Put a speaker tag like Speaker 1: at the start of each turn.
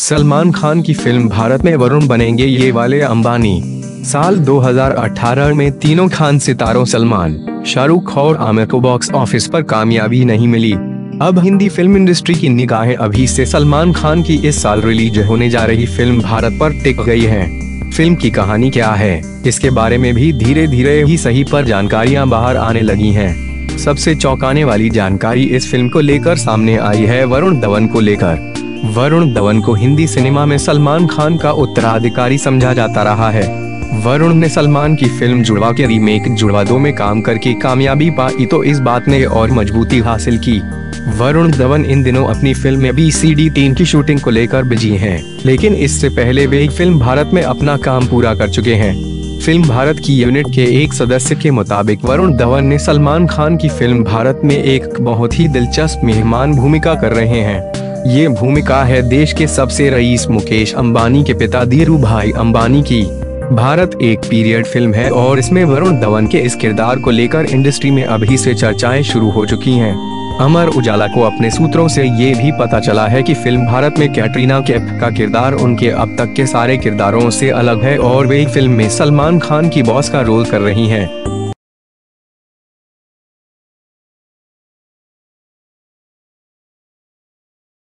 Speaker 1: सलमान खान की फ़िल्म भारत में वरुण बनेंगे, ये वाले अंबानी साल 2018 में तीनों खान सितारों सलमान, शाहरुख और आमिर को बॉक्स ऑफ़िस पर कामयाबी नहीं मिली अब हिंदी फ़िल्म इंडस्ट्री की निगाहें अभी से सलमान खान की इस साल रिलीज़ होने जा रही फ़िल्म भारत पर टिक गई हैं। फ़िल्म की कहानी क्या है इसके बारे में भी धीरे धीरे ही सही पर जानकारियाँ बाहर आने लगी हैं। सबसे चौंकाने वाली जानकारी इस फ़िल्म को लेकर सामने आई है वरुण धवन को लेकर वरुण धवन को हिंदी सिनेमा में सलमान खान का उत्तराधिकारी समझा जाता रहा है। वरुण ने सलमान की फ़िल्म जुड़वा के रीमेक जुड़वा दो में काम करके कामयाबी पाई तो इस बात ने और मजबूती हासिल की। वरुण धवन इन दिनों अपनी फ़िल्म में बी सी डी टीम की शूटिंग को लेकर बिज़ी हैं, लेकिन इससे पहले वे फ़िल्म भारत में अपना काम पूरा कर चुके हैं। फ़िल्म भारत की यूनिट के एक सदस्य के मुताबिक वरुण धवन ने सलमान खान की फ़िल्म भारत में एक बहुत ही दिलचस्प मेहमान भूमिका कर रहे हैं। ये भूमिका है देश के सबसे रईस मुकेश अंबानी के पिता धीरू भाई अंबानी की भारत एक पीरियड फ़िल्म है और इसमें वरुण धवन के इस किरदार को लेकर इंडस्ट्री में अभी से चर्चाएँ शुरू हो चुकी हैं। अमर उजाला को अपने सूत्रों से ये भी पता चला है कि फ़िल्म भारत में कैटरीना कैफ का किरदार उनके अब तक के सारे किरदारों से अलग है और वे फ़िल्म में सलमान खान की बॉस का रोल कर रही हैं।